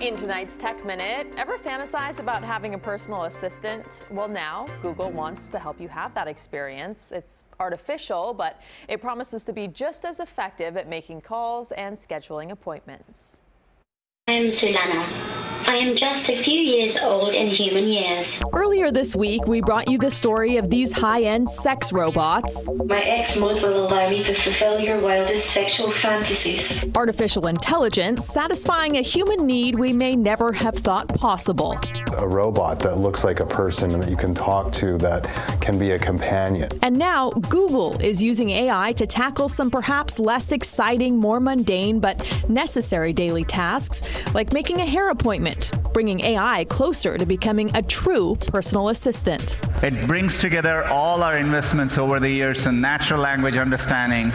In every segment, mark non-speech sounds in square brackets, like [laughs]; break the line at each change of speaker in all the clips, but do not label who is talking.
In tonight's Tech Minute, ever fantasize about having a personal assistant? Well, now Google wants to help you have that experience. It's artificial, but it promises to be just as effective at making calls and scheduling appointments.
I'm Sulana. I am just a few years old in human years.
Earlier this week, we brought you the story of these high end sex robots.
My ex mod will allow me to fulfill your wildest sexual fantasies.
Artificial intelligence satisfying a human need we may never have thought possible.
A robot that looks like a person and that you can talk to that can be a companion.
And now, Google is using AI to tackle some perhaps less exciting, more mundane, but necessary daily tasks like making a hair appointment, bringing AI closer to becoming a true personal assistant.
It brings together all our investments over the years in natural language understanding,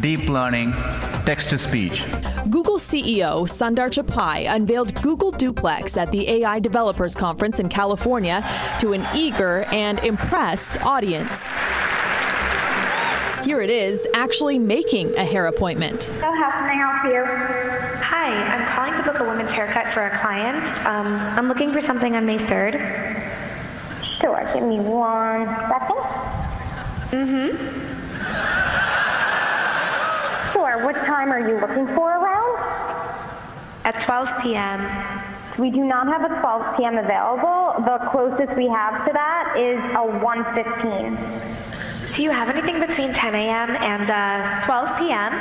deep learning, text to speech.
Google CEO Sundar Pichai unveiled Google Duplex at the AI Developers Conference in California to an eager and impressed audience. Here it is, actually making a hair appointment.
So how can I help you?
Hi, I'm calling to book a woman's haircut for a client. Um, I'm looking for something on May 3rd.
Sure, give me one second.
Mm-hmm.
Sure, what time are you looking for around?
At 12 p.m.
We do not have a 12 p.m. available. The closest we have to that is a 1.15.
Do you have anything between 10 a.m. and uh, 12 p.m.?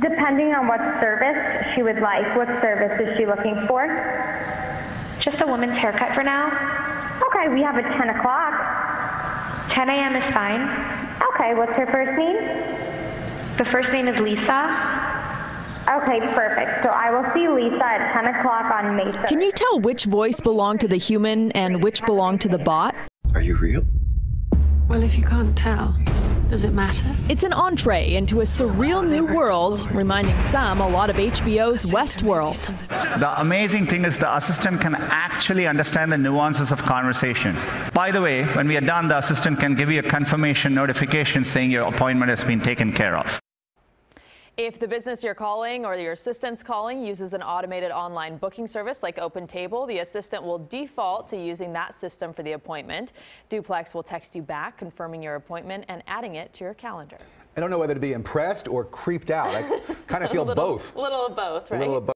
Depending on what service she would like. What service is she looking for?
Just a woman's haircut for now.
Okay, we have a 10 o'clock.
10 a.m. is fine.
Okay, what's her first name?
The first name is Lisa.
Okay, perfect. So I will see Lisa at 10 o'clock on May 3rd.
Can you tell which voice belonged to the human and which belonged to the bot?
Are you real?
Well, if you can't tell, does it matter?
It's an entree into a surreal new world, reminding some a lot of HBO's Westworld.
The amazing thing is the assistant can actually understand the nuances of conversation. By the way, when we are done, the assistant can give you a confirmation notification saying your appointment has been taken care of.
If the business you're calling or your assistant's calling uses an automated online booking service like OpenTable, the assistant will default to using that system for the appointment. Duplex will text you back confirming your appointment and adding it to your calendar.
I don't know whether to be impressed or creeped out. I [laughs] kind of feel
little,
both.
A little of both, right?